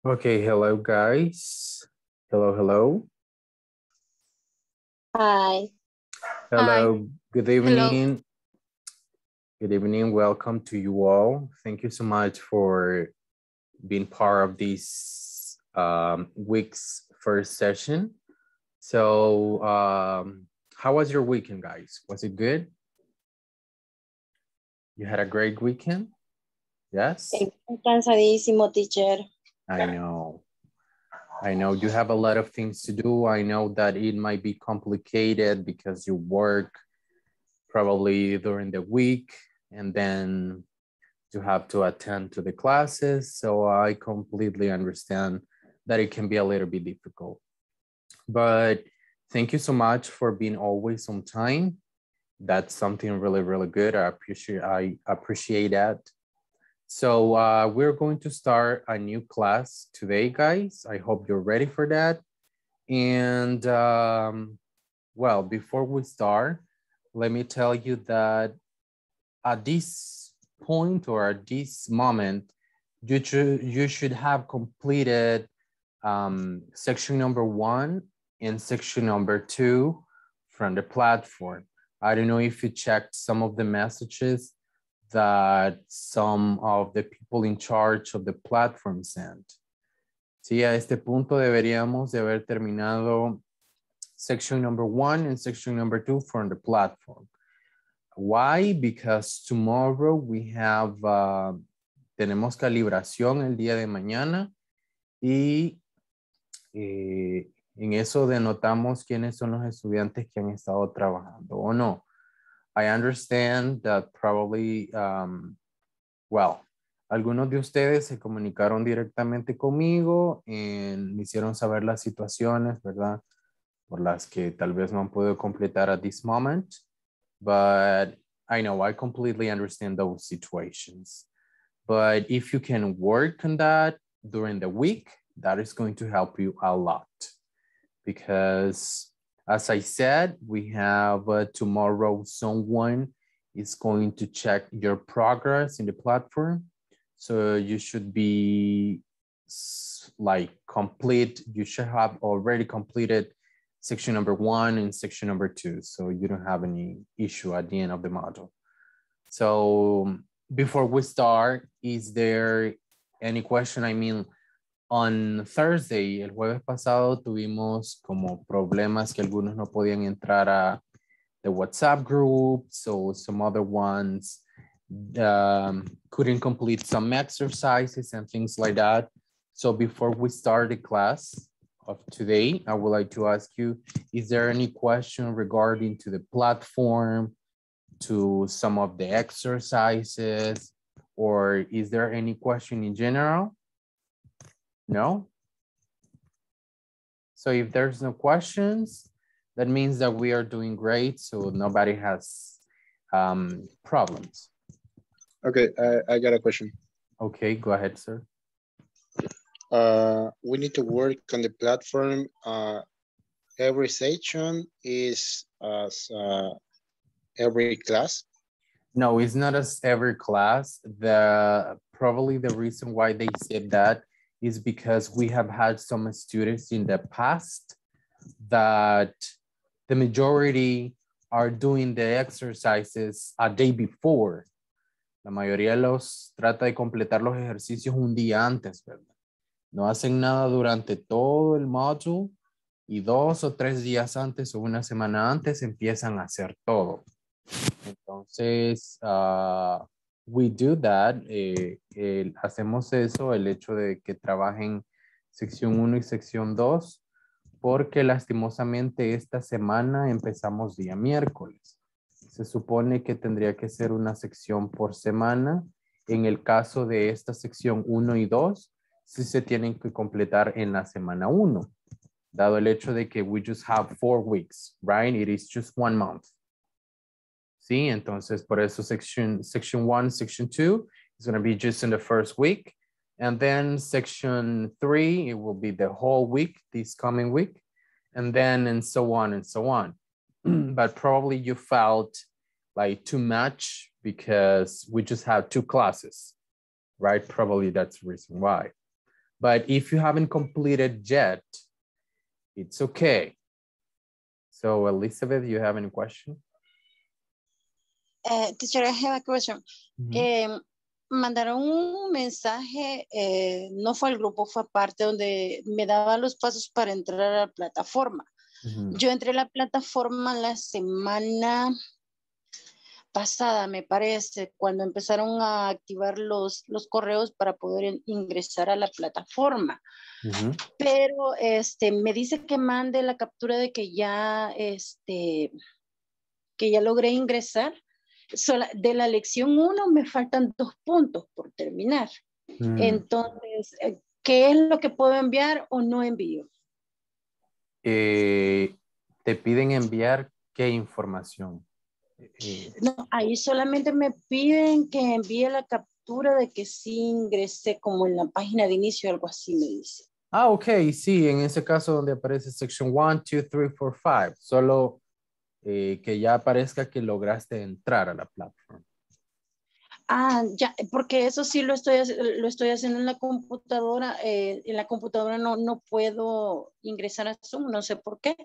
Okay, hello guys. Hello, hello. Hi. Hello, good evening. Good evening, welcome to you all. Thank you so much for being part of this um, week's first session. So, um, how was your weekend, guys? Was it good? You had a great weekend? Yes? Cansadísimo, teacher. I know. I know you have a lot of things to do. I know that it might be complicated because you work probably during the week and then you have to attend to the classes. So I completely understand that it can be a little bit difficult. But thank you so much for being always on time. That's something really, really good. I appreciate I appreciate that. So uh, we're going to start a new class today, guys. I hope you're ready for that. And um, well, before we start, let me tell you that at this point or at this moment, you should, you should have completed um, section number one and section number two from the platform. I don't know if you checked some of the messages that some of the people in charge of the platform sent. Sí, a este punto deberíamos de haber terminado section number one and section number two from the platform. Why? Because tomorrow we have, uh, tenemos calibración el día de mañana y eh, en eso denotamos quiénes son los estudiantes que han estado trabajando o no. I understand that probably, um, well, algunos de ustedes se comunicaron directamente conmigo y me hicieron saber las situaciones, ¿verdad? Por las que tal vez no han podido completar at this moment. But I know I completely understand those situations. But if you can work on that during the week, that is going to help you a lot because as I said, we have uh, tomorrow someone is going to check your progress in the platform. So you should be like complete, you should have already completed section number one and section number two. So you don't have any issue at the end of the module. So before we start, is there any question? I mean, on Thursday, el jueves pasado, tuvimos como problemas que algunos no podían entrar a the WhatsApp group, so some other ones um, couldn't complete some exercises and things like that. So before we start the class of today, I would like to ask you, is there any question regarding to the platform, to some of the exercises, or is there any question in general? No? So if there's no questions, that means that we are doing great. So nobody has um, problems. Okay, I, I got a question. Okay, go ahead, sir. Uh, we need to work on the platform. Uh, every section is as uh, every class. No, it's not as every class. The probably the reason why they said that is because we have had some students in the past that the majority are doing the exercises a day before. La mayoría los trata de completar los ejercicios un día antes, ¿verdad? No hacen nada durante todo el module y dos o tres días antes o una semana antes empiezan a hacer todo. Entonces, uh, we do that, eh, eh, hacemos eso, el hecho de que trabajen sección 1 y sección 2, porque lastimosamente esta semana empezamos día miércoles. Se supone que tendría que ser una sección por semana. En el caso de esta sección 1 y 2, sí se tienen que completar en la semana 1, dado el hecho de que we just have four weeks, right? It is just one month. ¿Sí? Entonces, por eso section, section one, section two is going to be just in the first week. And then section three, it will be the whole week, this coming week. And then, and so on and so on. but probably you felt like too much because we just have two classes, right? Probably that's the reason why. But if you haven't completed yet, it's okay. So Elizabeth, you have any question? Uh, teacher, I have a question. Eh, mandaron un mensaje, eh, no fue al grupo, fue aparte, donde me daba los pasos para entrar a la plataforma. Yo entré a la plataforma la semana pasada, me parece, cuando empezaron a activar los, los correos para poder in- ingresar a la plataforma. Pero este, me dice que mande la captura de que ya, este, que ya logré ingresar. Sola- de la lección 1 me faltan dos puntos por terminar. Mm. Entonces, eh, ¿qué es lo que puedo enviar o no envío? Eh, te piden enviar qué información. Eh, No, ahí solamente me piden que envíe la captura de que sí ingresé como en la página de inicio, algo así me dice. ah, ok, sí, en ese caso donde aparece section 1, 2, 3, 4, 5, solo eh, que ya aparezca que lograste entrar a la plataforma. Ah, ya, porque eso sí lo estoy, lo estoy haciendo en la computadora. eh, en la computadora no, no puedo ingresar a Zoom, no sé por qué.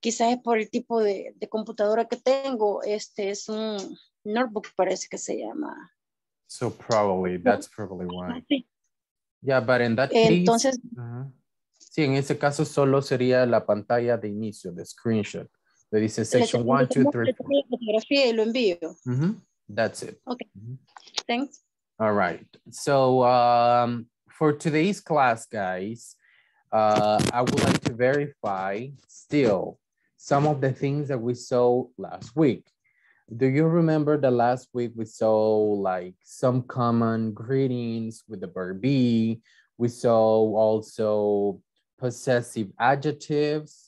Quizás es por el tipo de, de computadora que tengo. Este es un notebook, parece que se llama. So probably, that's probably why. Sí. Yeah, but in that case, Entonces, Ajá. Sí, en ese caso solo sería la pantalla de inicio, de screenshot. Le dice le section one, two, three. 1, le 2, tomo- 3, le tomo la fotografía y lo envío. 4. That's it. Okay. Mhm. Thanks. All right. So um, for today's class, guys, uh, I would like to verify still some of the things that we saw last week. Do you remember the last week we saw like some common greetings with the verb be? We saw also possessive adjectives.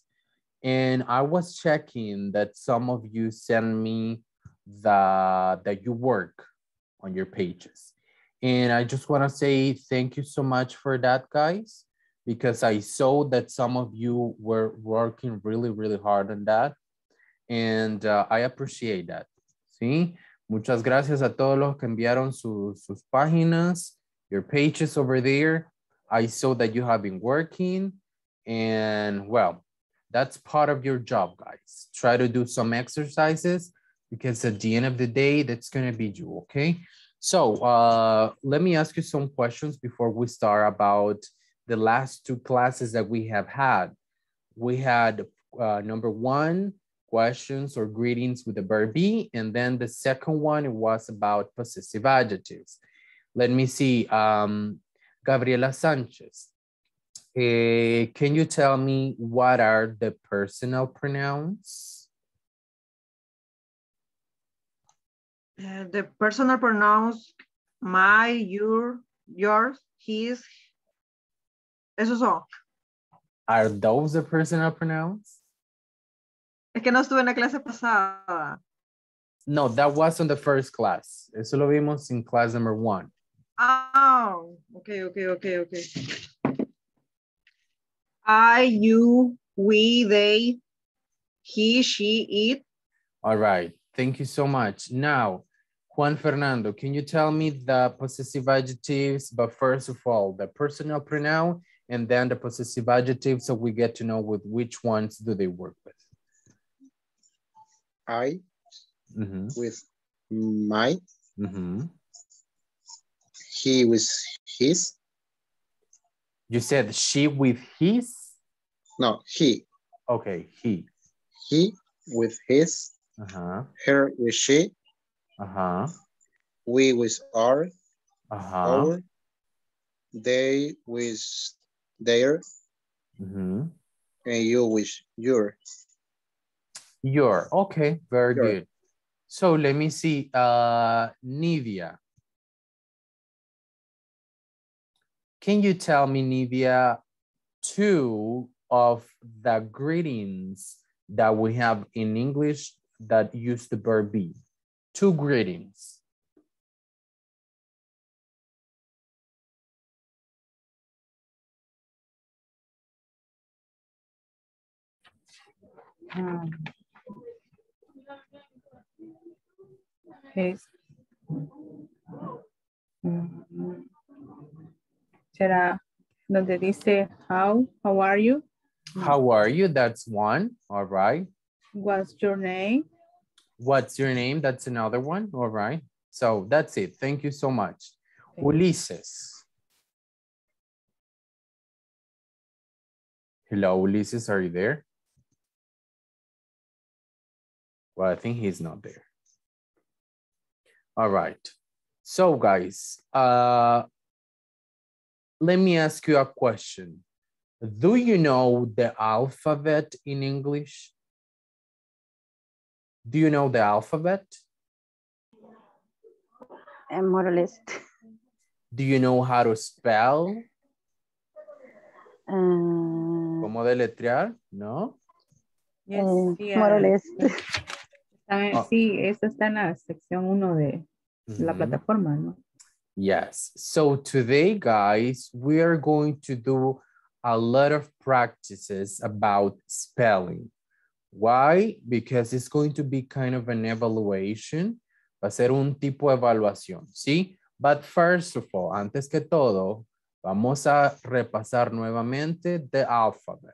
And I was checking that some of you sent me the that you work on your pages. And I just want to say thank you so much for that, guys, because I saw that some of you were working really, really hard on that. And uh, I appreciate that. ¿Sí? Muchas gracias a todos los que enviaron su- sus páginas, your pages over there. I saw that you have been working. And well, that's part of your job, guys. Try to do some exercises because at the end of the day, that's going to be you, okay? So uh, let me ask you some questions before we start about the last two classes that we have had. We had uh, number one, questions or greetings with the verb be, and then the second one was about possessive adjectives. Let me see, um, Gabriela Sanchez. Eh, can you tell me what are the personal pronouns? Uh, the personal pronouns my, your, yours, his. Esos son. Are those the personal pronouns? Es que no estuve en la clase pasada. No, that was on the first class. Eso lo vimos in class number one. Oh, okay, okay, okay, okay. I, you, we, they, he, she, it. All right, thank you so much. Now, Juan Fernando, can you tell me the possessive adjectives, but first of all, the personal pronoun and then the possessive adjectives so we get to know with which ones do they work with. I Mhm, with my, mhm. he with his, You said she with his? No, he, Okay, he. he with his, Uh-huh, her with she, uh-huh, we with our, uh-huh. our, they with their, mhm. and you with your. Your, okay, very Your. good. So let me see, uh, Nivea. Can you tell me, Nivea, two of the greetings that we have in English that use the verb be? Two greetings. Mm. His. Mm. Será donde dice how, how are you? How are you? That's one. All right. What's your name? What's your name? That's another one. All right. So that's it. Thank you so much. Ulises. Hello, Ulises, are you there? Well, I think he's not there. All right. So guys, uh, let me ask you a question. Do you know the alphabet in English? Do you know the alphabet? Eh, more or less. Do you know how to spell? Uh, ¿Cómo deletrear? ¿No? Yes, eh, sí, more or ah, less. está en- Oh. Sí, eso está en la sección 1 de la Mhm. plataforma, ¿no? Yes. So today, guys, we are going to do a lot of practices about spelling. Why? Because it's going to be kind of an evaluation. Va a ser un tipo de evaluación, ¿sí? But first of all, antes que todo, vamos a repasar nuevamente the alphabet.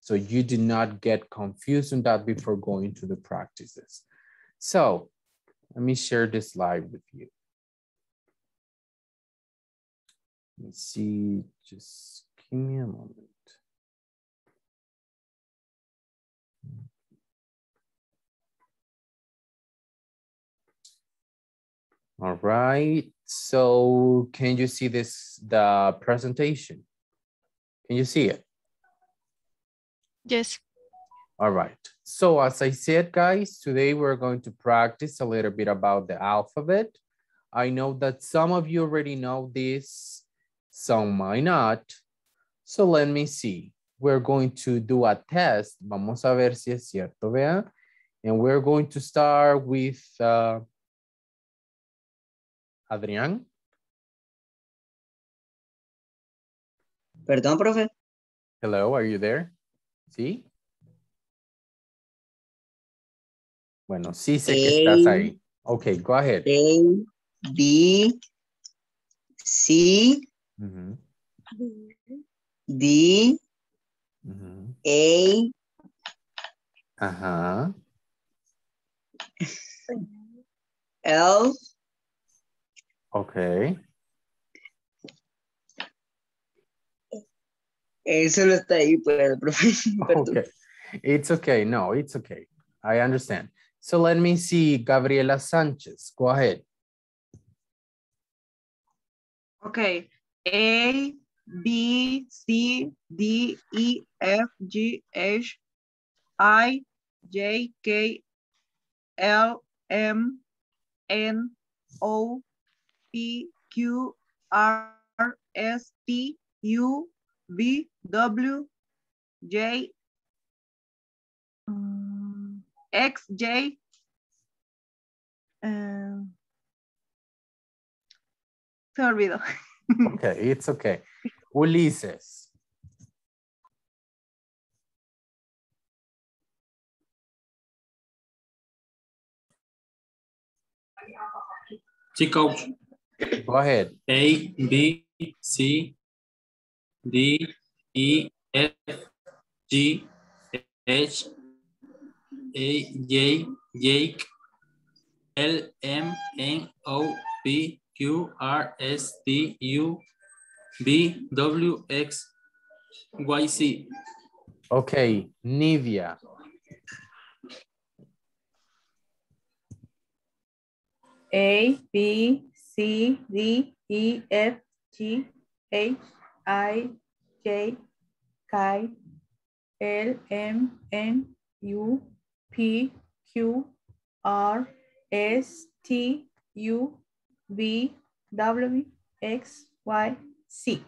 So you do not get confused on that before going to the practices. So let me share this slide with you. Let me see, just give me a moment. All right, so can you see this, the presentation? Can you see it? Yes. All right. So as I said, guys, today we're going to practice a little bit about the alphabet. I know that some of you already know this, some might not. So let me see. We're going to do a test. Vamos a ver si es cierto, vean. And we're going to start with uh, Adrián. Perdón, profe. Hello, are you there? ¿Sí? Bueno, sí sé que estás ahí. Okay, go ahead. A, B, C, D, ujú. A, Ajá. L, Okay. eso no está ahí, pues, profe. Perdón. Okay. It's okay. No, it's okay. I understand. So let me see, Gabriela Sanchez. Go ahead. Okay. A, B, C, D, E, F, G, H, I, J, K, L, M, N, O, P, Q, R, S, T, U, V, W, J, um, X, J, um, se olvidó. Okay, it's okay. Ulises. Sí, coach. Go ahead. A, B, C, D, E, F, G, H, A, J, Jake, L, M, N, O, P, Q, R, S, T, U, V, W, X, Y, Z. Okay, Nivia. A, B, C, D, E, F, G, H, I, J, K, L, M, N, U, P, Q, R, S, T, U, V, W, X, Y, Z.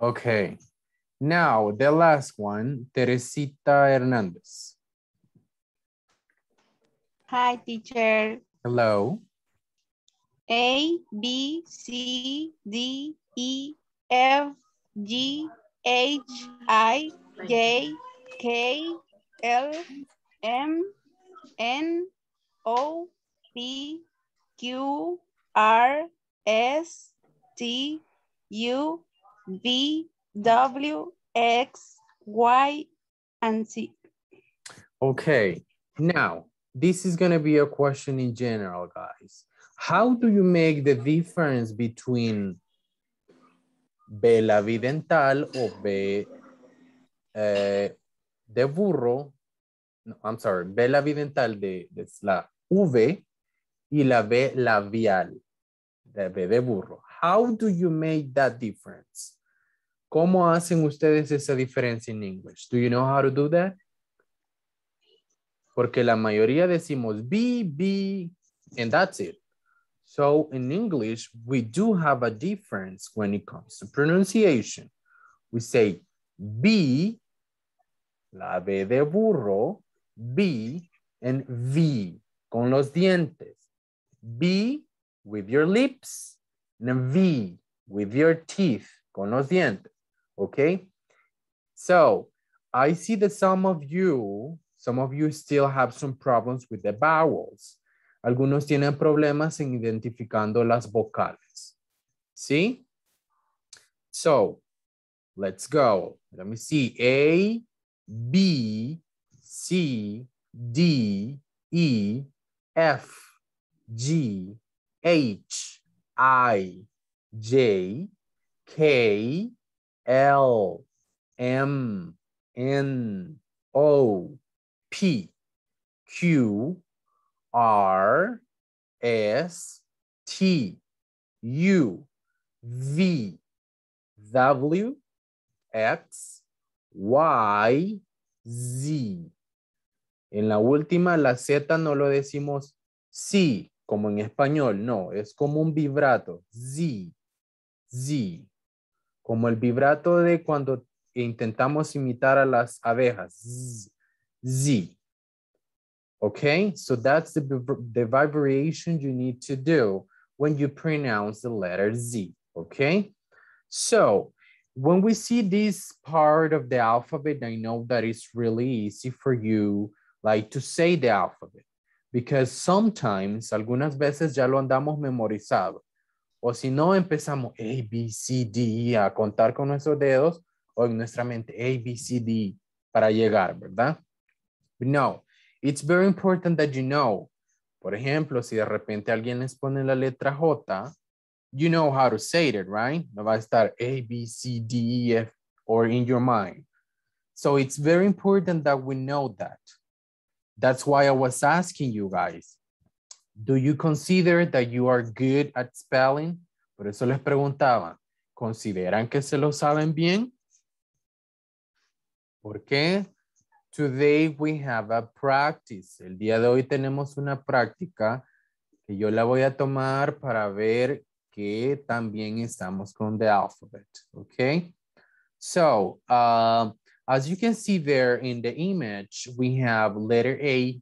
Okay. Now, the last one, Teresita Hernandez. Hi, teacher. Hello. A, B, C, D, E, F, G, H, I, J, K, L, M, N, O, P, Q, R, S, T, U, V, W, X, Y, and Z. Okay, now this is going to be a question in general, guys. How do you make the difference between B la dental o B eh, de burro? No, I'm sorry, B la dental de, de la V y la B labial, de B de burro. How do you make that difference? ¿Cómo hacen ustedes esa diferencia en English? Do you know how to do that? Porque la mayoría decimos B, B, and that's it. So in English, we do have a difference when it comes to pronunciation. We say B, la B de burro, B, and V, con los dientes. B with your lips, V with your teeth, con los dientes, okay? So I see that some of you, some of you still have some problems with the vowels. Algunos tienen problemas en identificando las vocales. ¿Sí? So, let's go. Let me see. A, B, C, D, E, F, G, H, I, J, K, L, M, N, O, P, Q, R, S, T, U, V, W, X, Y, Z. En la última, la Z no lo decimos sí, como en español, no, es como un vibrato, Z, Z. Como el vibrato de cuando intentamos imitar a las abejas, Z. Z. Okay, so that's the, the vibration you need to do when you pronounce the letter Z, okay? So when we see this part of the alphabet, I know that it's really easy for you like to say the alphabet because sometimes, algunas veces ya lo andamos memorizado. O si no, empezamos A, B, C, D, a contar con nuestros dedos o en nuestra mente A, B, C, D para llegar, ¿verdad? No, it's very important that you know. Por ejemplo, si de repente alguien les pone la letra J, you know how to say it, right? No va a estar A, B, C, D, E, F, or in your mind. So it's very important that we know that. That's why I was asking you guys, do you consider that you are good at spelling? Por eso les preguntaba, ¿consideran que se lo saben bien? ¿Por qué? Today we have a practice. El día de hoy tenemos una práctica que yo la voy a tomar para ver que también estamos con the alphabet, okay? So, uh, as you can see there in the image, we have letter A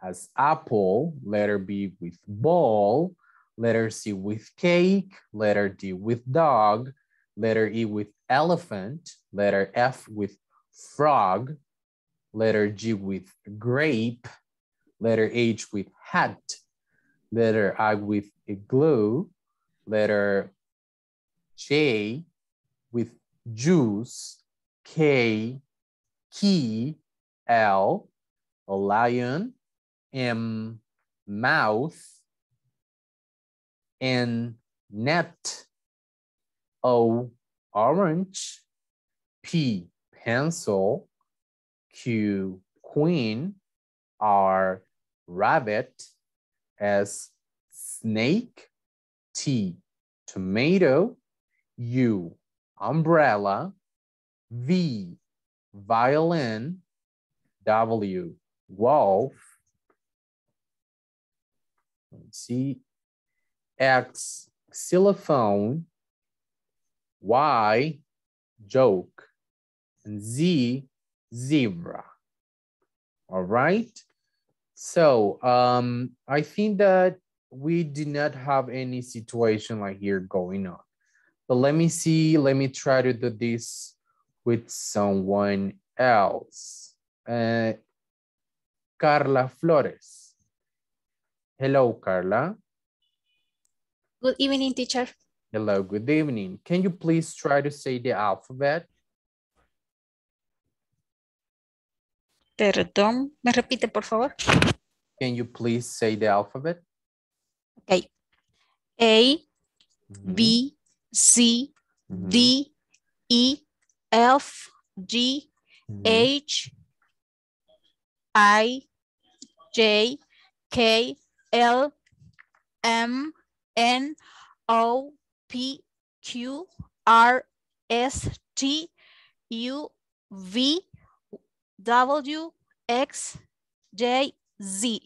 as apple, letter B with ball, letter C with cake, letter D with dog, letter E with elephant, letter F with frog, letter G with grape, letter H with hat, letter I with igloo, letter J with juice, K, key, L, lion, M, mouth, N, net, O, orange, P, pencil, Q, queen, R, rabbit, S, snake, T, tomato, U, umbrella, V, violin, W, wolf, let's see, X, xylophone, Y, joke, and Z, zebra. All right. So um, I think that we do not have any situation like here going on. But let me see, let me try to do this with someone else. Uh, Carla Flores. Hello, Carla. Good evening, teacher. Hello, good evening. Can you please try to say the alphabet? Perdón, ¿me repite, por favor? Can you please say the alphabet? Ok. A, Mhm, B, C, mhm, D, E, F, G. H, I, J, K, L, M, N, O, P, Q, R, S, T, U, V, W, X, J, Z.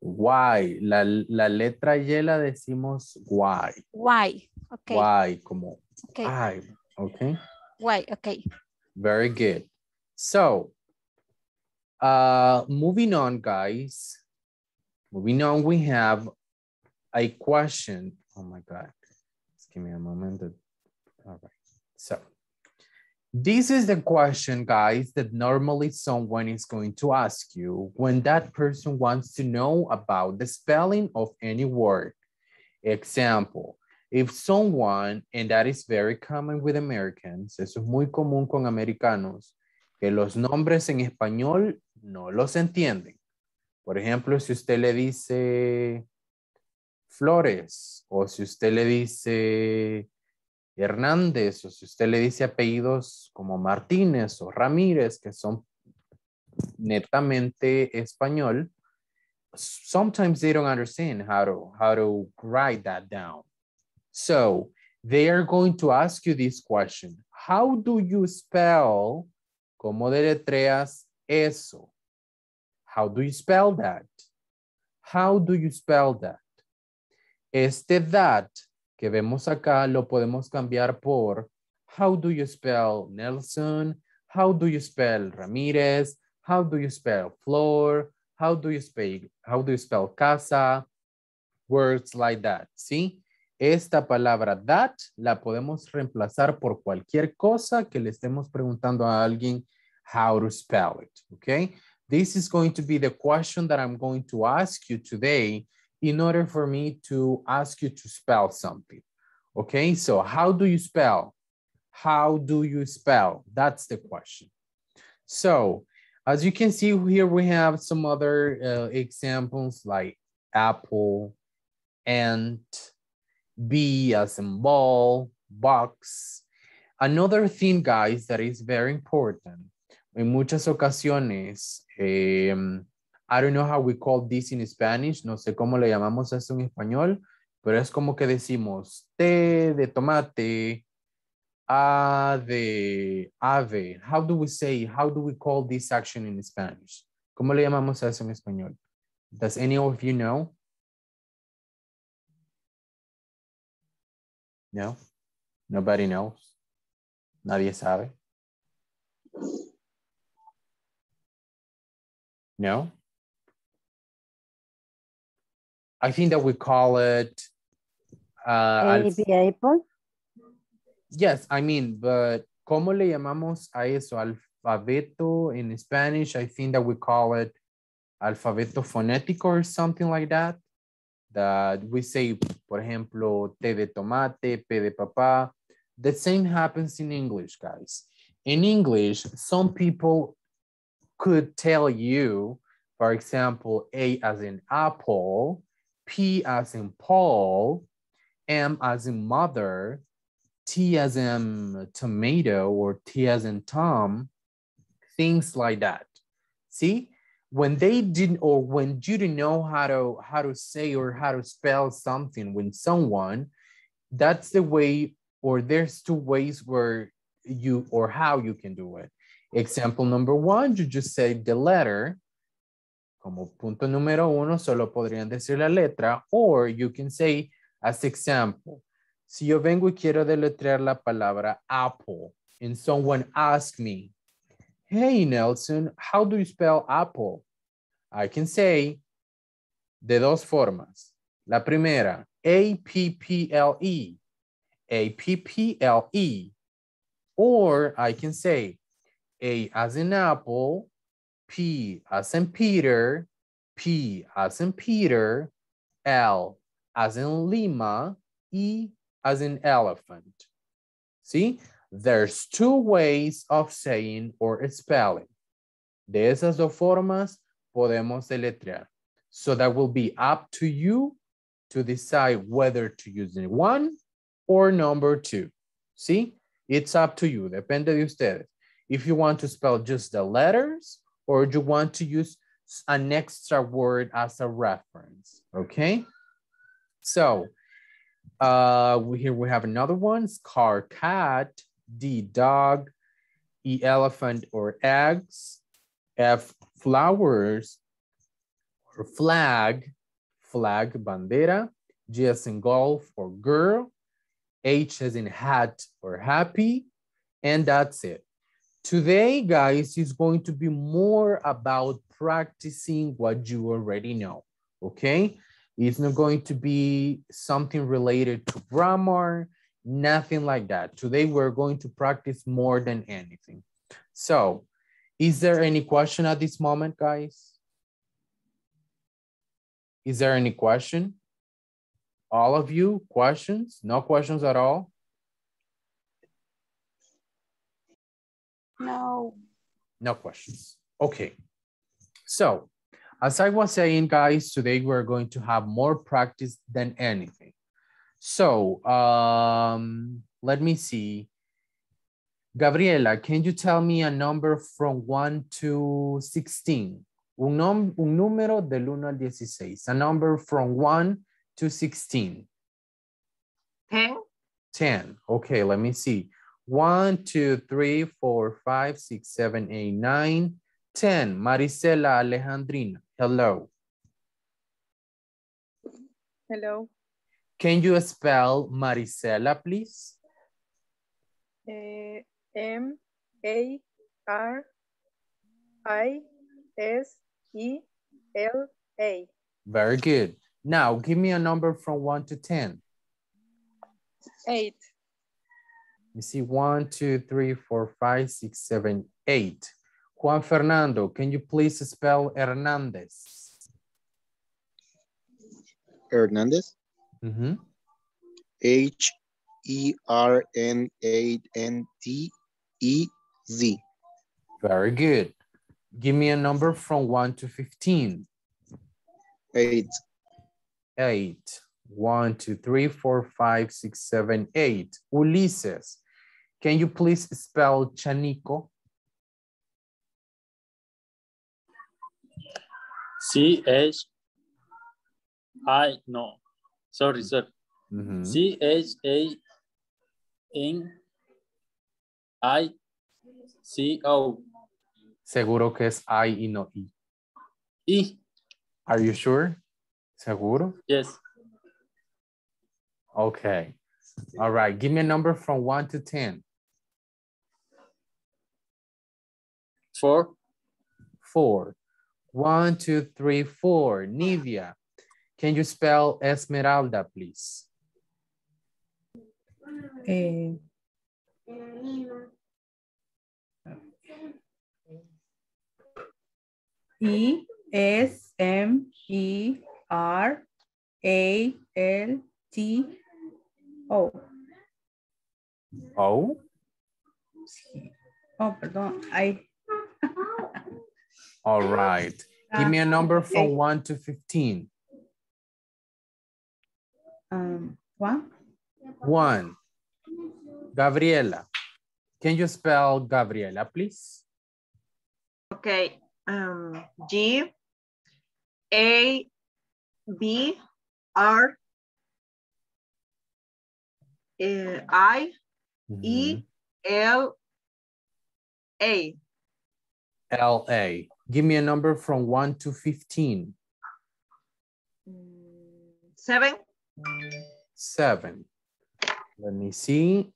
Y, la, la letra Y la decimos Y. Y. Ok. Y, como Ok. I, okay? Y. Ok. Very good. So, uh, moving on, guys. Moving on, we have a question. Oh my God. Just give me a moment. All right. So, this is the question, guys, that normally someone is going to ask you when that person wants to know about the spelling of any word. Example, if someone, and that is very common with Americans, eso es muy común con americanos, que los nombres en español no los entienden. Por ejemplo, si usted le dice Flores o si usted le dice Hernández o si usted le dice apellidos como Martínez o Ramírez, que son netamente español, sometimes they don't understand how to, how to write that down. So they are going to ask you this question. How do you spell, como deletreas eso? How do you spell that? How do you spell that? Este that que vemos acá lo podemos cambiar por how do you spell Nelson? How do you spell Ramirez? How do you spell Flor? How do you spell, how do you spell casa? Words like that, ¿sí? Esta palabra that la podemos reemplazar por cualquier cosa que le estemos preguntando a alguien how to spell it, okay? This is going to be the question that I'm going to ask you today in order for me to ask you to spell something. Okay, so how do you spell? How do you spell? That's the question. So as you can see here, we have some other uh, examples like apple, ant, bee as in ball, box. Another thing, guys, that is very important. En muchas ocasiones, I don't know how we call this in Spanish, no sé cómo le llamamos eso en español, pero es como que decimos T de tomate, A de ave. How do we say, how do we call this action in Spanish? ¿Cómo le llamamos eso en español? Does any of you know? No? Nobody knows? Nadie sabe? No? I think that we call it uh. Yes, I mean, but ¿cómo le llamamos a eso? Alfabeto in Spanish, I think that we call it alfabeto fonético or something like that. That we say, por ejemplo, T de tomate, P de papá. The same happens in English, guys. In English, some people could tell you, for example, A as in apple, P as in Paul, M as in mother, T as in tomato or T as in Tom, things like that. See, when they didn't or when you didn't know how to how to say or how to spell something with someone, that's the way or there's two ways where you or how you can do it. Example number one, you just say the letter. Como punto número uno, solo podrían decir la letra, or you can say as example, si yo vengo y quiero deletrear la palabra apple, and someone asks me, hey Nelson, how do you spell apple? I can say de dos formas. La primera, A-P-P-L-E, A-P-P-L-E. Or I can say A as in apple, P as in Peter, P as in Peter, L as in Lima, E as in elephant. See, there's two ways of saying or spelling. De esas dos formas podemos deletrear. So that will be up to you to decide whether to use the one or number two. See, it's up to you, depende de ustedes. If you want to spell just the letters or you want to use an extra word as a reference, okay? So uh, here we have another one, car, cat, D, dog, E, elephant or eggs, F, flowers or flag, flag, bandera, G as in golf or girl, H as in hat or happy, and that's it. Today, guys, is going to be more about practicing what you already know, okay? It's not going to be something related to grammar, nothing like that. Today, we're going to practice more than anything. So, is there any question at this moment, guys? Is there any question? All of you, questions? No questions at all? No. No questions. Okay. So, as I was saying, guys, today we're going to have more practice than anything. So, um, let me see. Gabriela, can you tell me a number from 1 to 16? Un, nom un número del 1 al 16. A number from 1 to 16. 10, 10. Okay, let me see. 1, 2, 3, 4, 5, 6, 7, 8, 9, 10. Marisela Alejandrina, hello. Hello. Can you spell Marisela, please? Eh, M A R I S E L A. Very good. Now, give me a number from 1 to 10. Eight. You see, one, two, three, four, five, six, seven, eight. Juan Fernando, can you please spell Hernandez? Hernandez. Mhm. H E R N A N D E Z. Very good. Give me a number from 1 to 15. Eight. Eight. One, two, three, four, five, six, seven, eight. Ulises, can you please spell Chanico? C H I no. Sorry, sir. Mhm. C H A N I C O Seguro que es I y no I. E. Are you sure? Seguro? Yes. Okay. All right. Give me a number from 1 to 10. Four. Four. One, two, three, four. Nivea, can you spell Esmeralda, please? Eh, E S M E R A L T O. Oh, Oh, perdón. I all right. Give me a number from okay. 1 to 15. um one. One. Gabriela, can you spell Gabriela, please? okay. Um, G A B R I E L A. L-A. Give me a number from 1 to 15. Mm, Seven. Seven. Let me see.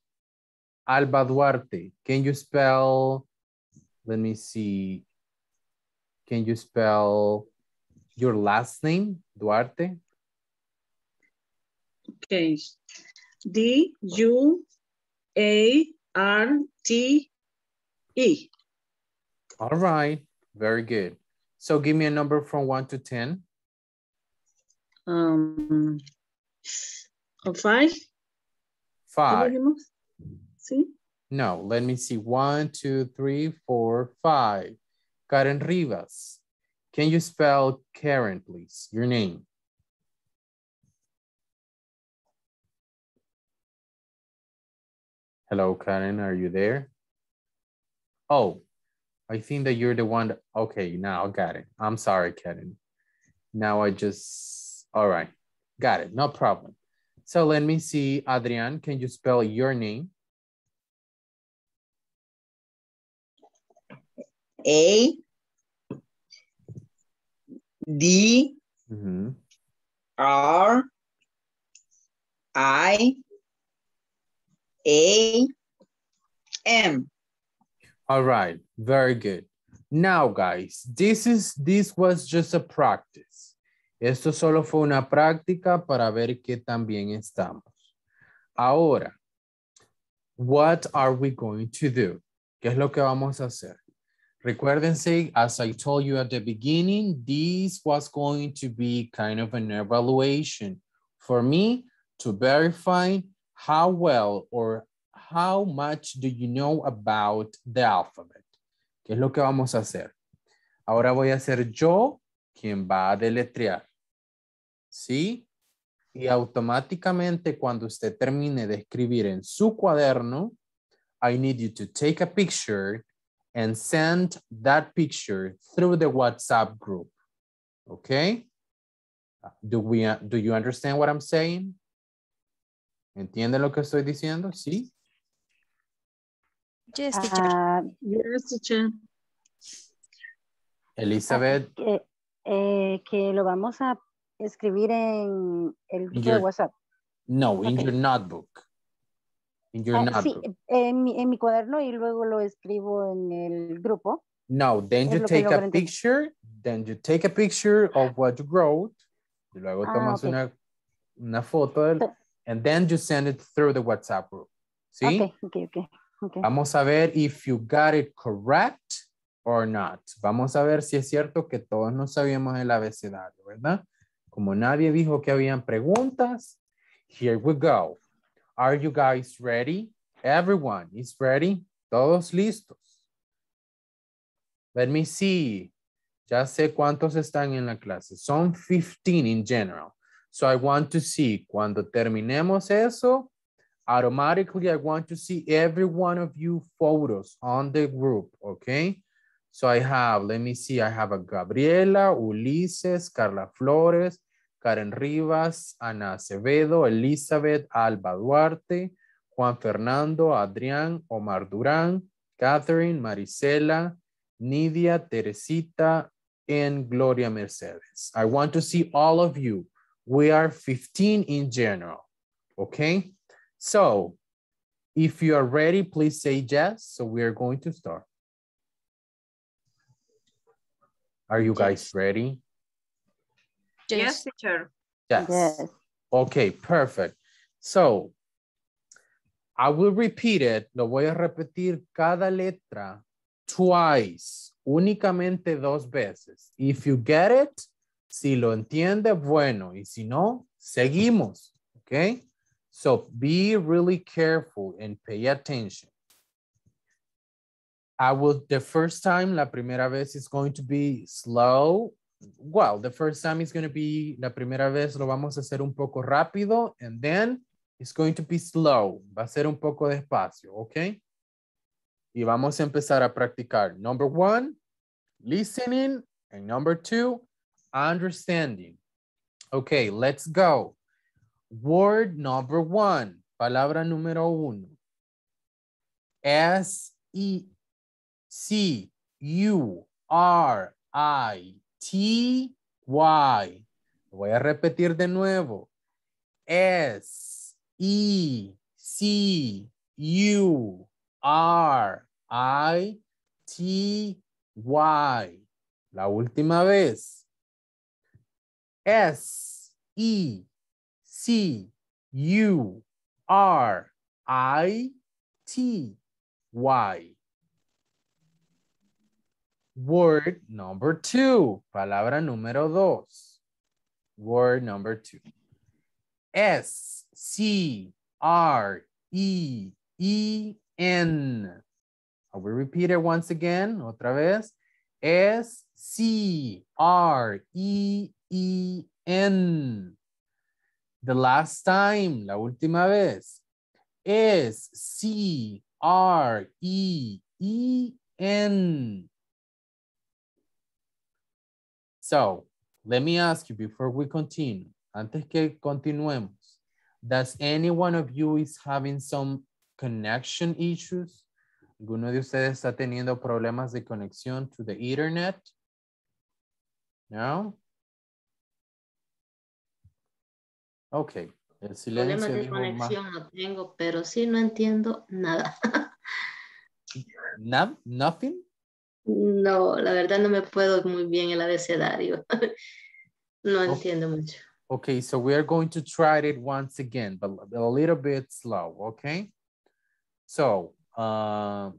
Alba Duarte, can you spell, let me see. Can you spell your last name, Duarte? Okay. D U A R T E. All right, very good. So give me a number from 1 to 10. Um, a five. Five. No, let me see. One, two, three, four, five. Karen Rivas. Can you spell Karen, please? Your name. Hello, Karen, are you there? Oh, I think that you're the one that, okay, now I got it. I'm sorry, Karen. Now I just, all right, got it, no problem. So let me see, Adrian, can you spell your name? A D. R I A M. All right, very good. Now, guys, this is this was just a practice. Esto solo fue una práctica para ver qué tan bien estamos. Ahora, what are we going to do? ¿Qué es lo que vamos a hacer? Recuérdense, as I told you at the beginning, this was going to be kind of an evaluation for me to verify how well or how much do you know about the alphabet. ¿Qué es lo que vamos a hacer? Ahora voy a ser yo quien va a deletrear. ¿Sí? Y automáticamente cuando usted termine de escribir en su cuaderno, I need you to take a picture and send that picture through the WhatsApp group. Okay? Do, we, do you understand what I'm saying? ¿Entienden lo que estoy diciendo? ¿Sí? Yes, teacher. Ah, Yes, teacher. Elizabeth, que, eh, que lo vamos a escribir en el grupo de WhatsApp. no, in your notebook. In your Ah, sí, en mi, en mi cuaderno y luego lo escribo en el grupo. No, then you take a picture, then you take a picture of what you wrote, y luego Ah, tomas una, una foto, del- and then you send it through the WhatsApp group. ¿Sí? Ok, ok, ok. ok. Vamos a ver if you got it correct or not. Vamos a ver si es cierto que todos no sabíamos el abecedario, ¿verdad? Como nadie dijo que habían preguntas, here we go. Are you guys ready? Everyone is ready. Todos listos. Let me see. Ya sé cuántos están en la clase. Son 15 in general. So I want to see cuando terminemos eso, automatically I want to see every one of you photos on the group, okay? So I have, let me see, I have a Gabriela, Ulises, Carla Flores, Karen Rivas, Ana Acevedo, Elizabeth, Alba Duarte, Juan Fernando, Adrián, Omar Durán, Catherine, Marisela, Nidia, Teresita, and Gloria Mercedes. I want to see all of you. We are 15 in general, okay? So if you are ready, please say yes. So we are going to start. Are you guys ready? Yes, teacher. Yes. Yes. Okay, perfect. So I will repeat it. Lo voy a repetir cada letra twice, únicamente dos veces. If you get it, si lo entiende, bueno. Y si no, seguimos. Okay? So be really careful and pay attention. I will, the first time, la primera vez is going to be slow. Well, the first time is going to be, la primera vez lo vamos a hacer un poco rápido and then it's going to be slow. Va a ser un poco despacio, ¿ok? Y vamos a empezar a practicar. Number one, listening. And number two, understanding. Okay, let's go. Word number one, palabra número uno. S E C U R I T Y. Voy a repetir de nuevo. S E C U R I T Y. La última vez. S E C U R I T Y. Word number two. Palabra número dos. Word number two. S C R E, E, N. I will repeat it once again, otra vez. S, C, R, E, E, N. The last time, la última vez. S, C, R, E, E, N. So, let me ask you before we continue, antes que continuemos, does any one of you is having some connection issues? ¿Alguno de ustedes está teniendo problemas de conexión to the internet? No? Ok. El silencio Problemas de conexión no tengo, pero sí no entiendo nada. No- nothing? No, la verdad no me puedo muy bien el abecedario. No entiendo mucho. Okay, so we are going to try it once again, but a little bit slow, okay? So, uh,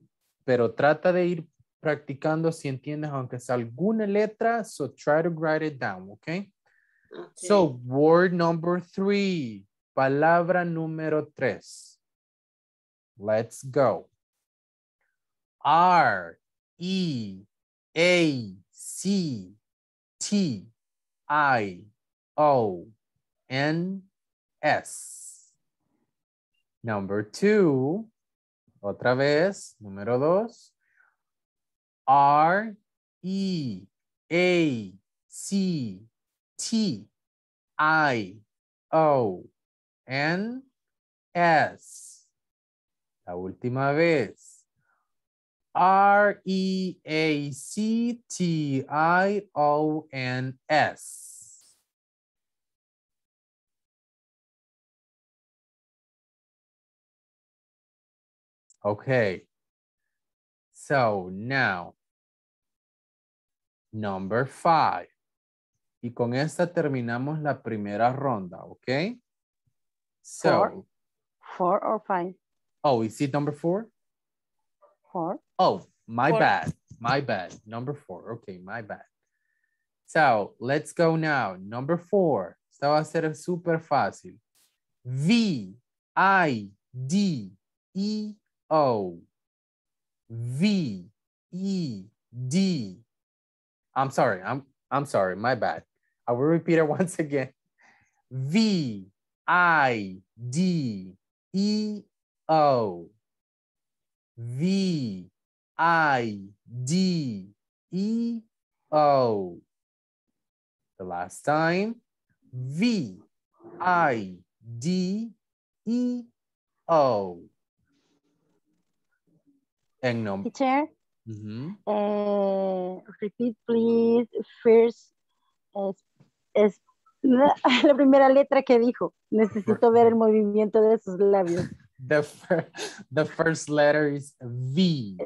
pero trata de ir practicando si entiendes, aunque sea alguna letra, so try to write it down, okay? So, word number three, palabra número tres. Let's go. R, E, A, C, T, I, O, N, S. Number two, otra vez, número dos. R, E, A, C, T, I, O, N, S. La última vez. R, E, A, C, T, I, O, N, S. Okay. So now, number five. Y con esta terminamos la primera ronda, ¿ok? So, Four. Four or five? oh, is it number four? Four. Oh, my Four. bad. My bad. Number four. Okay, my bad. So, let's go now. Number four. Esta va a ser súper fácil. V, I, D, E, O. V, E, D. I'm sorry. I'm, I'm sorry. My bad. I will repeat it once again. V, I, D, E, O. V, I, D, E, O. The last time. V, I, D, E, O. And no. Teacher, Mhm. eh, repeat please first es, es la, la primera letra que dijo. Necesito ver el movimiento de sus labios. The, fir- the first letter is V.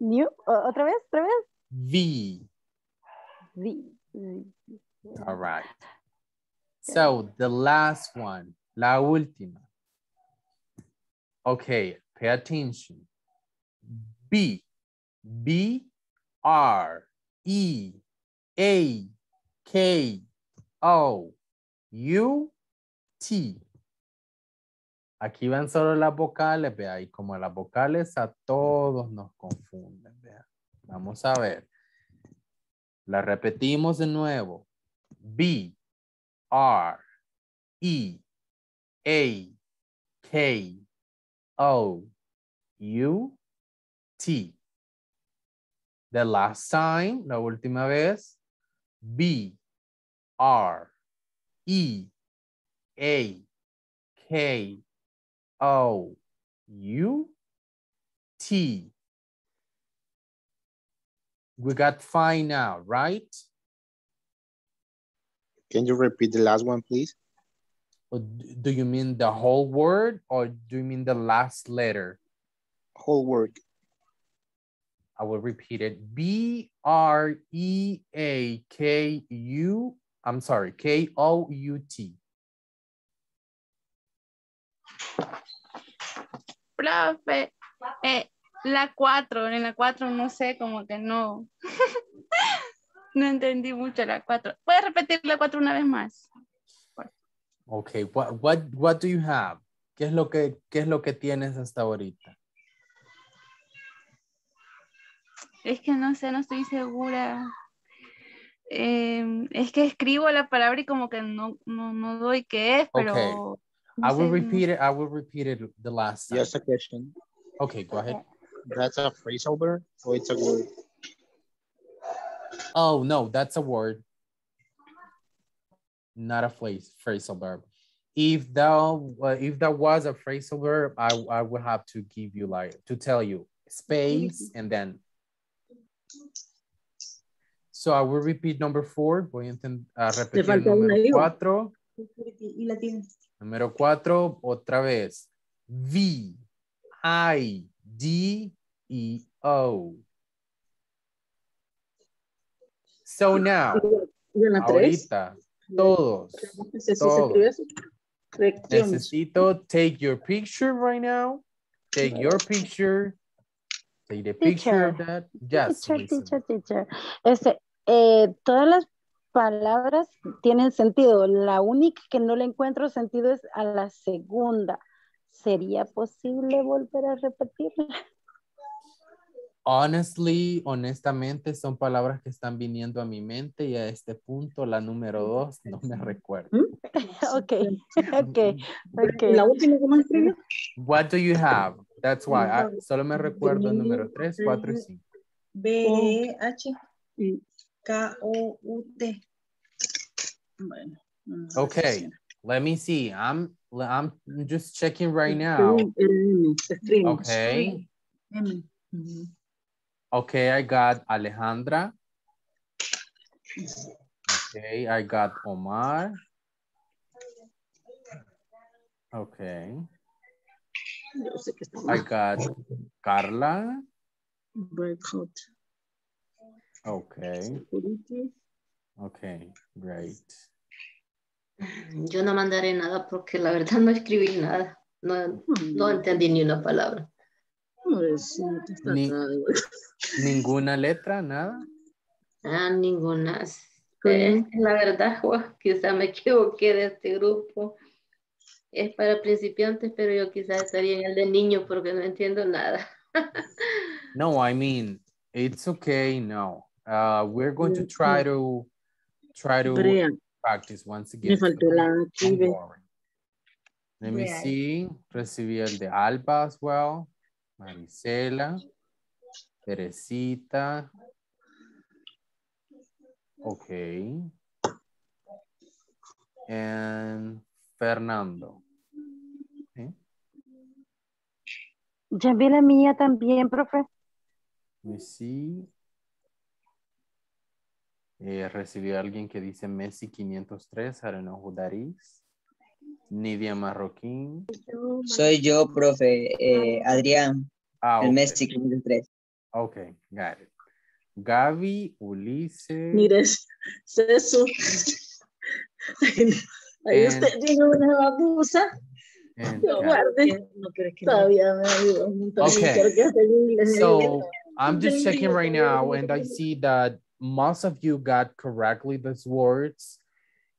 New, otra vez, otra vez. V. V. V. All right. So the last one, la última. Okay, pay attention. B, B, R, E, A, K, O, U, T. Aquí van solo las vocales, vea, y como las vocales a todos nos confunden, vea. Vamos a ver. La repetimos de nuevo. B, R, E, A, K, O, U, T. The last time, la última vez, B, R, E, A, K, O, U, T. We got fine now, right? Can you repeat the last one, please? Do you mean the whole word or do you mean the last letter? Whole word. I will repeat it. B R E A K U. I'm sorry, K O U T. Profe, eh, la 4, en la 4 no sé, como que no. no entendí mucho la 4. ¿Puedes repetir la 4 una vez más? Okay, what what what do you have? ¿Qué es lo que, qué es lo que tienes hasta ahorita? Es que no sé, no estoy segura. Em, es que escribo la palabra y como que no, no, no doy qué es, pero... Okay. No I will repeat it. I will repeat it the last time. Just a question. Okay, go ahead. That's a phrasal verb or it's a word? Oh, no, that's a word. Not a phrase, phrasal verb. If that, uh, if that was a phrasal verb, I, I would have to give you like, to tell you space and then. So I will repeat number four. Voy a, inten- repetir el número cuatro. Y la tienes. Número cuatro, otra vez. V, I, D, E, O. So now, Y en la tres. ahorita, todos, todos. necesito take your picture right now. Take your picture. Take the picture of that. Yes, Teacher, teacher, teacher. Este, eh, todas las palabras tienen sentido. La única que no le encuentro sentido es a la segunda. ¿Sería posible volver a repetirla? Honestly, honestamente, son palabras que están viniendo a mi mente y a este punto, la número dos, no me recuerdo. ok, ok, ok. ¿Y la última cómo se escribe? What do you have? That's why. I- solo me recuerdo el número 3, 4 y 5. B, H, K, O, U, T. Bueno. mm, Okay, let me see. I'm I'm just checking right now. Okay. Okay, I got Alejandra. Okay, I got Omar. Okay, Yo sé que está I got Carla. Breakout. Okay, okay, great. Yo no mandaré nada porque la verdad no escribí nada. No, no entendí ni una palabra. Ni-. Ninguna letra, nada. Ah, ninguna. Eh, la verdad, Juan, quizá me equivoqué de este grupo. Es para principiantes, pero yo quizás estaría en el de niños porque no entiendo nada. No, I mean, it's okay. No, uh, we're going to try to try to Brea, practice once again. me faltó la. Let me Brea. see. Recibí el de Alba as well. Marisela. Teresita. Okay. And Fernando. Okay. Ya vi la mía también, profe. Let me see. Eh, recibí a alguien que dice Messi 503. I don't know who that is. Nidia Marroquín. Soy yo, profe, eh, Adrián, Ah, el. Messi 503. Ok, got it. Gaby, Ulises. Mire, es eso. Ahí usted tiene una babusa. Kat. guarde. No, pero es que. Todavía me ayuda un montón. Okay. So I'm just checking right now and I see that most of you got correctly those words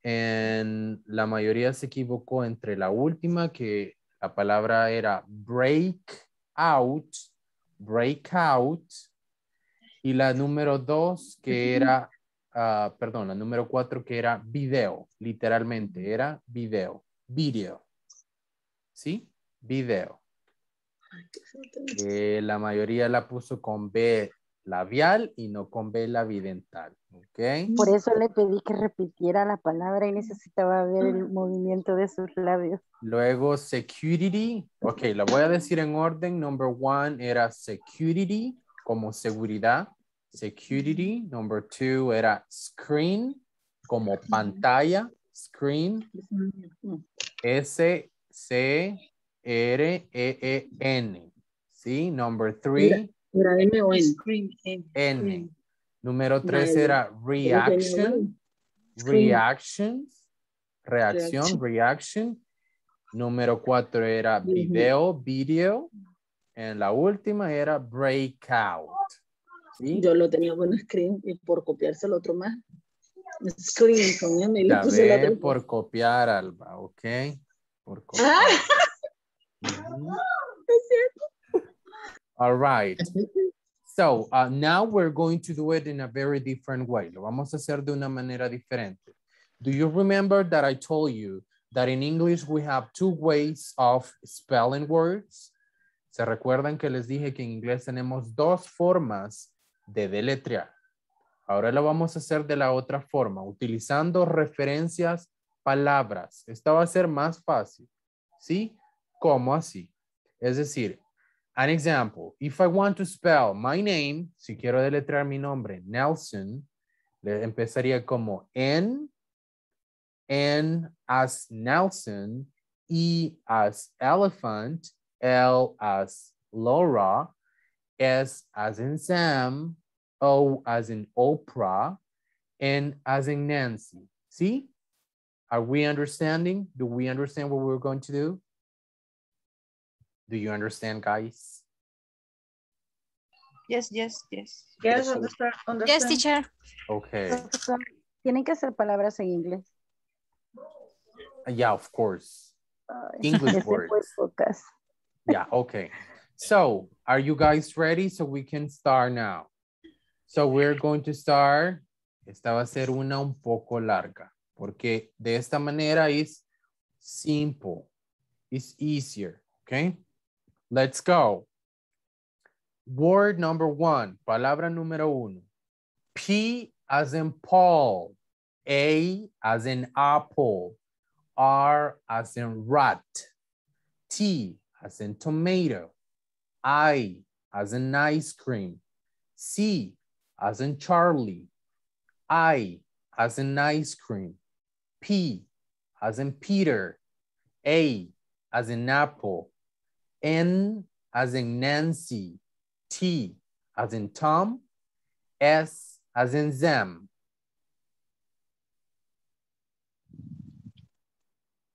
and la mayoría se equivocó entre la última que la palabra era break out, breakout y la número dos que era, ah, perdón, la número cuatro que era video, literalmente era video, video. ¿Sí? Video. Eh, la mayoría la puso con B labial y no con B labidental. ¿Ok? Por eso le pedí que repitiera la palabra y necesitaba ver el movimiento de sus labios. Luego security. Ok, la voy a decir en orden. Number one era security, como seguridad. Security. Number two era screen, como pantalla. Screen. S, C, R, E, E, N. ¿Sí? Number three. Era M o N. N. Número tres Vale. era reaction. Screen. Reactions. Reacción, reaction. Número cuatro era Ujú. video, video. En la última era breakout. ¿Sí? Yo lo tenía con screen y por copiarse el otro más. Screen con M y Ya puse la ve otra. por copiar, Alba, ¿ok? Por copiar. Ah. All right. So uh, now we're going to do it in a very different way. Lo vamos a hacer de una manera diferente. Do you remember that I told you that in English we have two ways of spelling words? ¿Se recuerdan que les dije que en inglés tenemos dos formas de deletrear? Ahora lo vamos a hacer de la otra forma, utilizando referencias, palabras. Esta va a ser más fácil. ¿Sí? ¿Cómo así? Es decir, an example, if I want to spell my name, si quiero deletrear mi nombre, Nelson, le empezaría como N, N as Nelson, E as elephant, L as Laura, S as in Sam, O as in Oprah, N as in Nancy. See? Are we understanding? Do we understand what we're going to do? Do you understand, guys? Yes, yes, yes. Yes, Yes. understand, Yes, teacher. Okay. Tienen que ser palabras en inglés. Yeah, of course. Ay, English es de words. Yeah, okay. So, are you guys ready? So we can start now. So we're going to start. Esta va a ser una un poco larga, porque de esta manera es simple. It's easier, okay? Let's go. Word number one, palabra número uno. P as in Paul, A as in apple, R as in rat, T as in tomato, I as in ice cream, C as in Charlie, I as in ice cream, P as in Peter, A as in apple, N as in Nancy, T as in Tom, S as in them.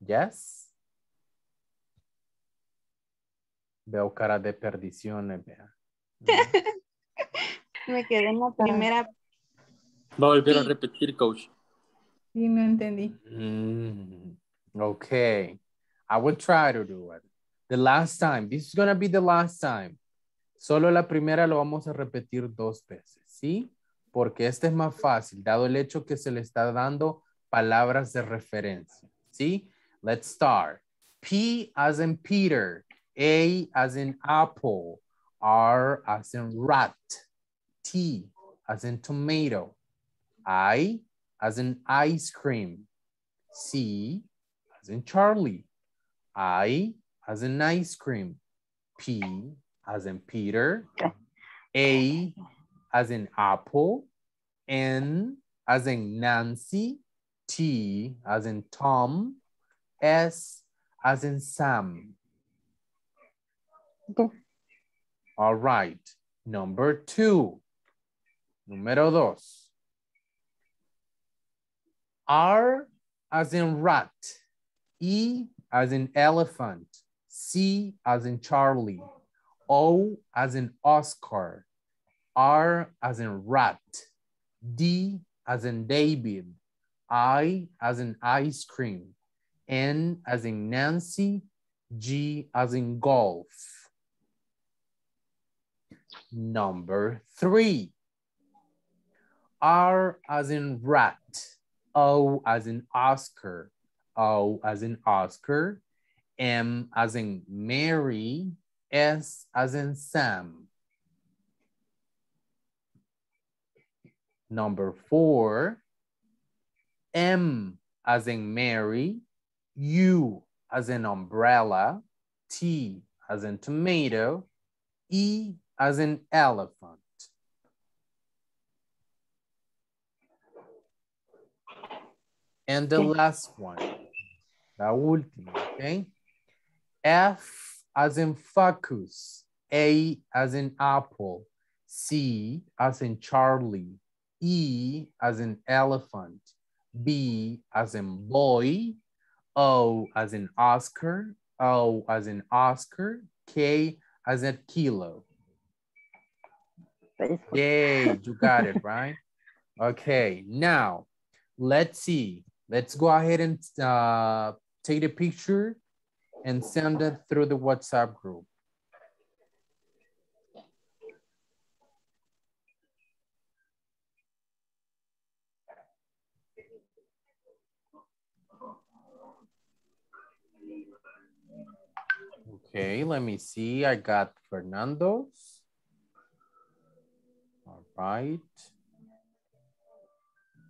Yes? Veo cara de perdiciones, vea. Me quedé en la primera. Va a volver a repetir, coach. Sí, no entendí. Mm, okay. I will try to do it. The last time. This is going to be the last time. Solo la primera lo vamos a repetir dos veces, ¿sí? Porque este es más fácil, dado el hecho que se le está dando palabras de referencia, ¿sí? Let's start. P as in Peter, A as in apple, R as in rat, T as in tomato, I as in ice cream, C as in Charlie, I as in ice cream, P as in Peter, A as in apple, N as in Nancy, T as in Tom, S as in Sam. Okay. All right. Number two. Número dos. R as in rat, E as in elephant, C as in Charlie, O as in Oscar, R as in rat, D as in David, I as in ice cream, N as in Nancy, G as in golf. Number three. R as in rat, O as in Oscar, O as in Oscar, M as in Mary, S as in Sam. Number four, M as in Mary, U as in umbrella, T as in tomato, E as in elephant. And the last one, la última, okay? F as in focus, A as in apple, C as in Charlie, E as in elephant, B as in boy, O as in Oscar, O as in Oscar, K as in kilo. Yay, you got it, right? Okay, now let's see. Let's go ahead and uh, take the picture and send it through the WhatsApp group. Okay, let me see. I got Fernando's. All right.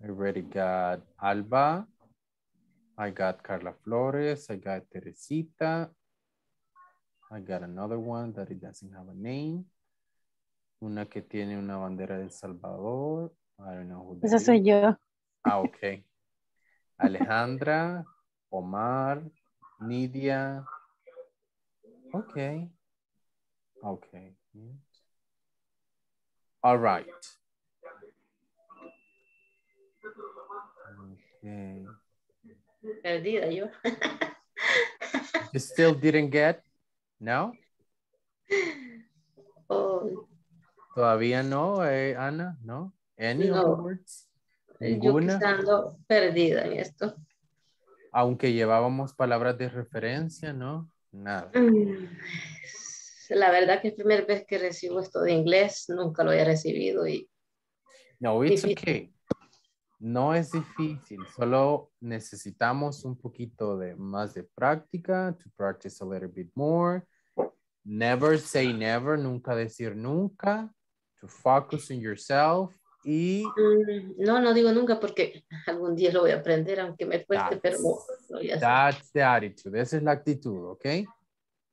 I already got Alba. I got Carla Flores. I got Teresita. I got another one that it doesn't have a name. Una que tiene una bandera de El Salvador. I don't know who that Esa soy is. yo. Ah, ok. Alejandra, Omar, Nidia. Okay. Okay. All right. Okay. Perdida yo. You still didn't get? No? Oh, Todavía no, eh, Ana? No? Any No. words? yo Ninguna. quizá ando perdida en esto. Aunque llevábamos palabras de referencia, ¿no? Nada. Mm, La verdad que es la primera vez que recibo esto de inglés, nunca lo había recibido y No, it's Difícil. okay. No es difícil, solo necesitamos un poquito de más de práctica, to practice a little bit more. Never say never, nunca decir nunca, to focus on yourself y Mm, no, no digo nunca porque algún día lo voy a aprender, aunque me cueste, pero no, lo voy a hacer. that's the attitude. Esa es la actitud, okay?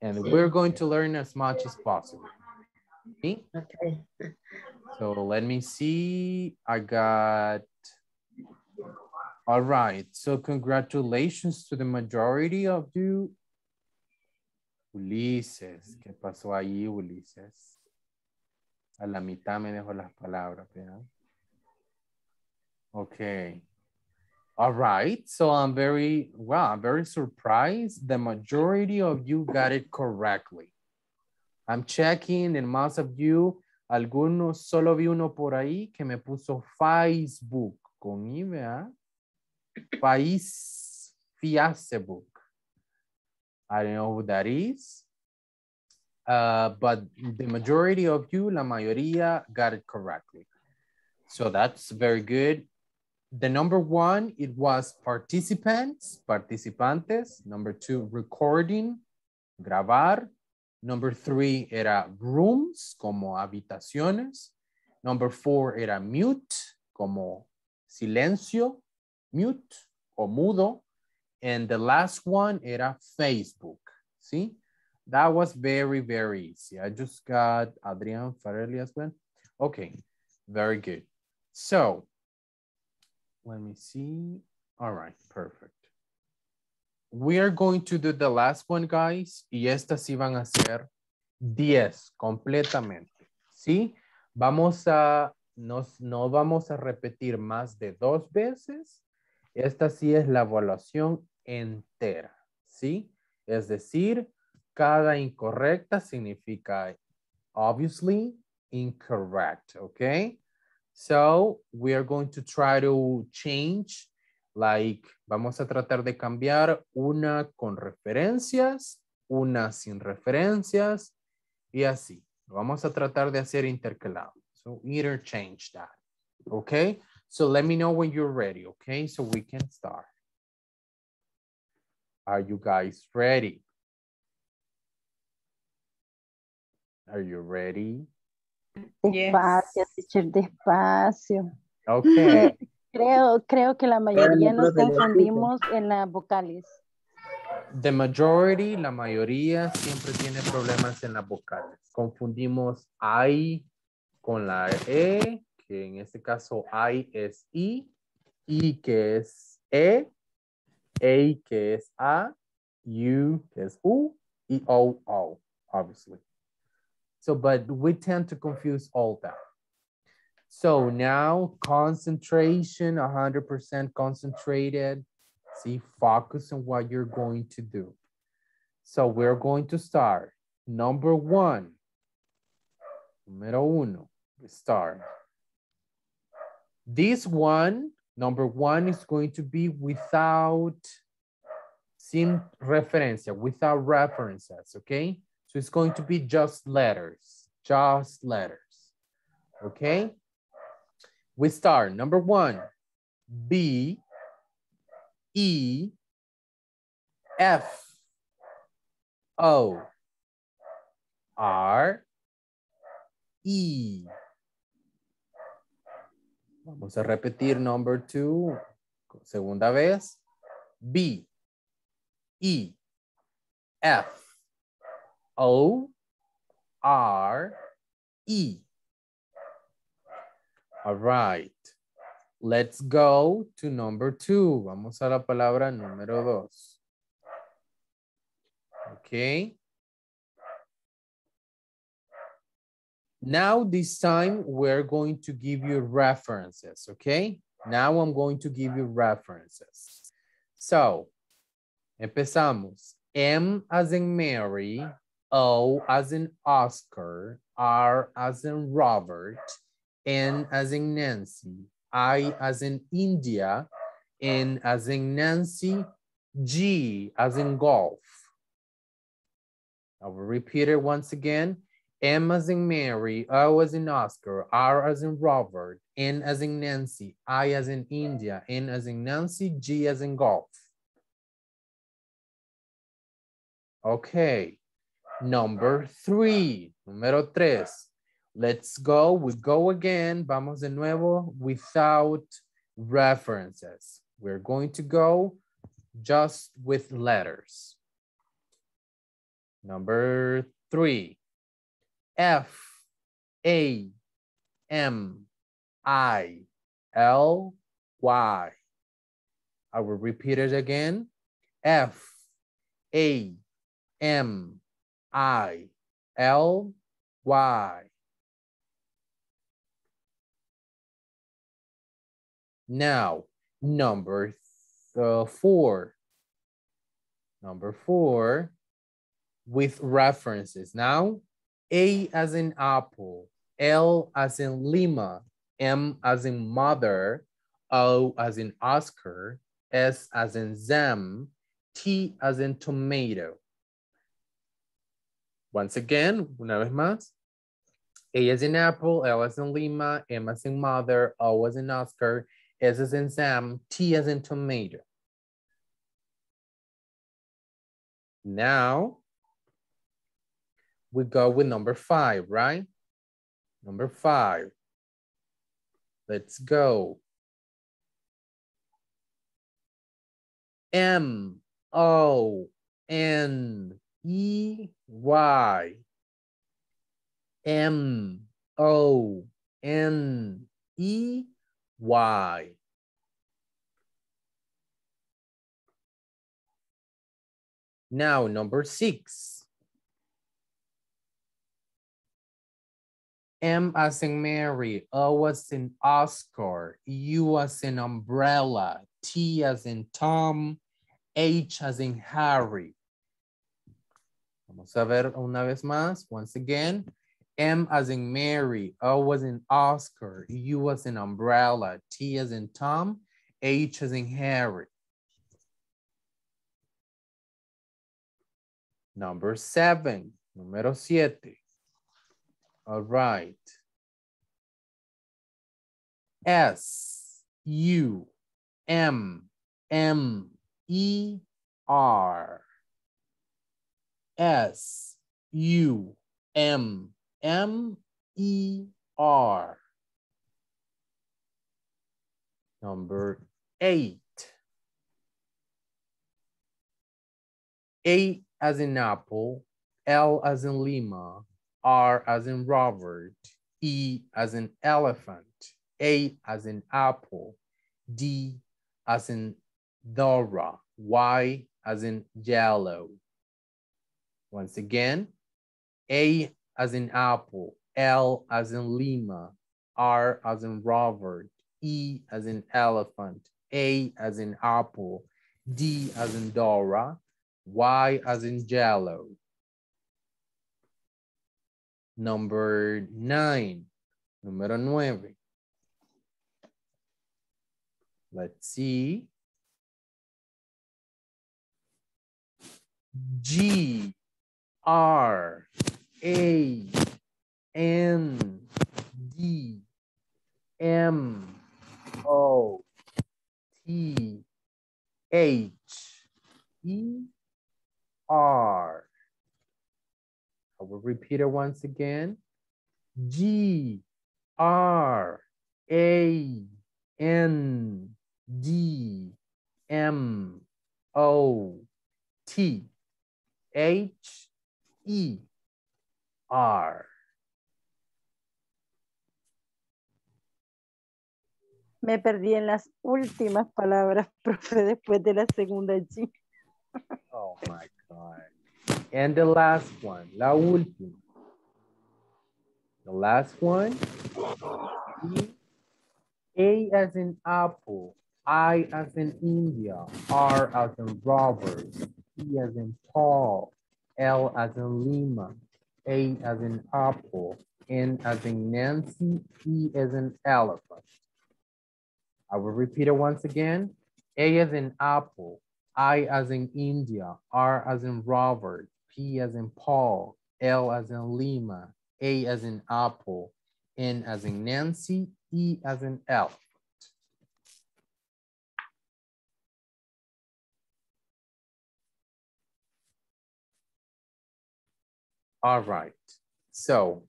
And Sí. we're going to learn as much as possible. Okay? Okay. So let me see. I got. All right. So congratulations to the majority of you. Ulises. ¿Qué pasó ahí, Ulises? A la mitad me dejó las palabras, ¿verdad? Okay. All right. So I'm very, wow, I'm very surprised. The majority of you got it correctly. I'm checking and most of you, algunos, solo vi uno por ahí que me puso Facebook con I, ¿verdad? País Facebook. I don't know who that is. Uh, but the majority of you, la mayoría, got it correctly. So that's very good. The number one, it was participants, participantes. Number two, recording, grabar. Number three era rooms, como habitaciones. Number four era mute, como silencio, mute o mudo. And the last one era Facebook, see? That was very, very easy. I just got Adrian Farelli as well. Okay, very good. So, let me see. All right, perfect. We are going to do the last one, guys. Y estas sí van a ser 10 completamente. ¿Sí? Vamos a, nos, no vamos a repetir más de dos veces. Esta sí es la evaluación entera. ¿Sí? Es decir, cada incorrecta significa obviously incorrect. Okay? So we are going to try to change Like, vamos a tratar de cambiar una con referencias, una sin referencias y así. Vamos a tratar de hacer intercalado. So interchange that. Okay? So let me know when you're ready. Okay? So we can start. Are you guys ready? Are you ready? Despacio, teacher, despacio. Okay. Creo, creo que la mayoría nos confundimos en las vocales. The majority, la mayoría, siempre tiene problemas en las vocales. Confundimos I con la E, que en este caso I es I, I que es E, A que es A, U que es U, y O, O, obviously. So, but we tend to confuse all that. So now concentration, 100% concentrated. See, focus on what you're going to do. So we're going to start. Number one. Número uno. We start. This one, number one is going to be without, sin referencia, without references, okay? So it's going to be just letters, just letters, okay? We start, number one, B, E, F, O, R, E. Vamos a repetir number two, segunda vez. B, E, F, O, R, E. All right. Let's go to number two. Vamos a la palabra número dos. Okay. Now this time we're going to give you references, okay? Now I'm going to give you references. So, empezamos. M as in Mary, O as in Oscar, R as in Robert, N as in Nancy, I as in India, N as in Nancy, G as in golf. I will repeat it once again. M as in Mary, O as in Oscar, R as in Robert, N as in Nancy, I as in India, N as in Nancy, G as in golf. Okay, number three, número tres. Let's go, we go again, vamos de nuevo without references. We're going to go just with letters. Number three, F, A, M, I, L, Y. I will repeat it again. F, A, M, I, L, Y. Now, number four. Number four, with references. Now, A as in apple, L as in Lima, M as in mother, O as in Oscar, S as in Zam, T as in tomato. Once again, una vez más. A as in apple, L as in Lima, M as in mother, O as in Oscar, S as in Sam, T as in tomato. Now, we go with number five, right? Number five. Let's go. M O N E Y. M O N E Y. Now, number six. M as in Mary, O as in Oscar, U as in umbrella, T as in Tom, H as in Harry. Vamos a ver una vez más, once again. M as in Mary, O as in Oscar, U as in umbrella, T as in Tom, H as in Harry. Number seven, número siete. All right. S, U, M, M, E, R. S, U, M, M, E, R. Number eight. A as in apple, L as in Lima, R as in Robert, E as in elephant, A as in apple, D as in Dora, Y as in yellow. Once again, A as in apple, L as in Lima, R as in Robert, E as in elephant, A as in apple, D as in Dora, Y as in yellow. Number nine, número nueve. Let's see. G, R, A, N, D, M, O, T, H, E, R. I will repeat it once again. G R A N D M O T H E R. Me perdí en las últimas palabras, profe, después de la segunda G. Oh my God. And the last one, la última. The last one. E, A as in apple, I as in India, R as in Robert, E as in Paul, L as in Lima, A as in apple, N as in Nancy, E as in elephant. I will repeat it once again. A as in apple, I as in India, R as in Robert, P as in Paul, L as in Lima, A as in apple, N as in Nancy, E as in elephant. All right, so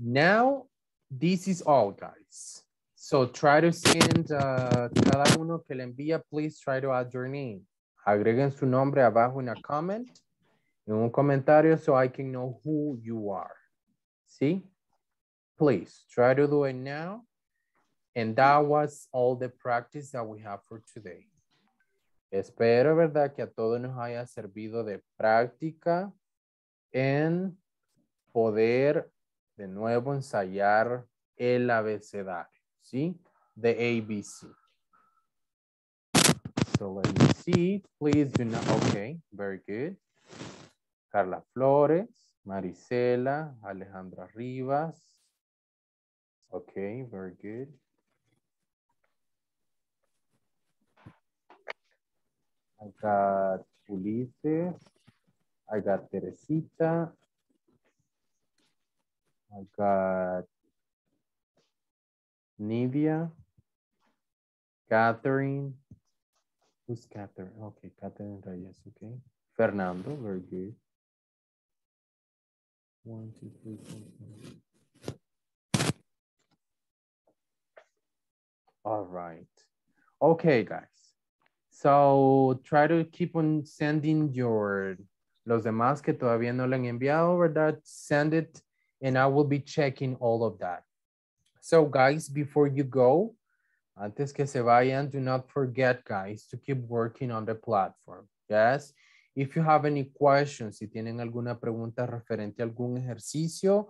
now this is all guys. So try to send uh, cada uno que le envía, please try to add your name. Agreguen su nombre abajo en a comment, en un comentario so I can know who you are. See? Please try to do it now. And that was all the practice that we have for today. Espero, ¿verdad? Que a todos nos haya servido de práctica en poder de nuevo ensayar el abecedario. ¿sí? The ABC. So let me see. Please do not. Okay, very good. Carla Flores, Marisela, Alejandra Rivas. Okay, very good. I got Ulises. I got Teresita. I got Nivia, Catherine, who's Catherine? Okay, Catherine Reyes, okay. Fernando, very good. One, two, three, four, five. All right. Okay, guys. So try to keep on sending your, los demás que todavía no le han enviado, ¿verdad? Send it and I will be checking all of that. So guys, before you go, antes que se vayan, do not forget guys to keep working on the platform. Yes. If you have any questions, si tienen alguna pregunta referente a algún ejercicio,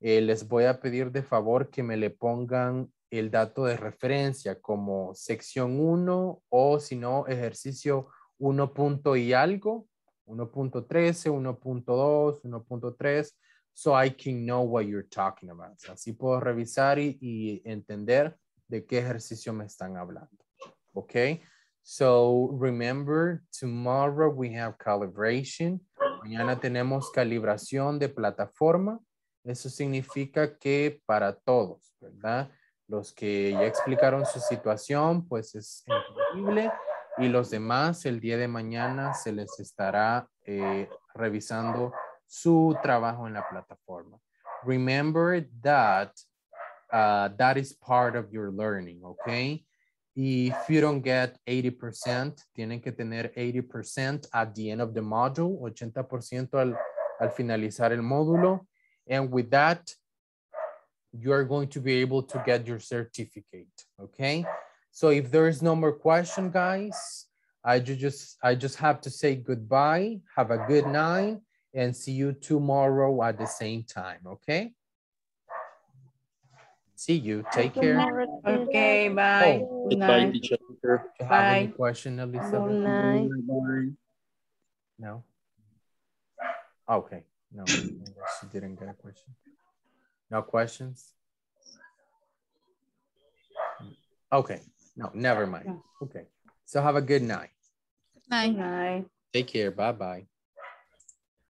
eh, les voy a pedir de favor que me le pongan el dato de referencia como sección 1 o si no, ejercicio 1 punto y algo, 1.13, 1.2, 1.3, so I can know what you're talking about. Así puedo revisar y, y entender de qué ejercicio me están hablando. Okay, so remember tomorrow we have calibration. Mañana tenemos calibración de plataforma. Eso significa que para todos, ¿verdad? Los que ya explicaron su situación, pues es entendible. Y los demás, el día de mañana se les estará eh, revisando su trabajo en la plataforma. Remember that uh, that is part of your learning, okay? If you don't get 80%, tienen que tener 80% at the end of the module, 80% al, al finalizar el módulo. And with that, you are going to be able to get your certificate, okay? So if there is no more question, guys, I just, I just have to say goodbye. Have a good night and see you tomorrow at the same time, okay? See you, take care. Okay, bye. Oh, Good Bye, night. teacher. do you have any Bye. question, Elizabeth? Good night. No? Okay, no, I she didn't get a question. No questions? Okay, no, never mind. Okay, so have a good night. Night. Good night. Take care, bye-bye.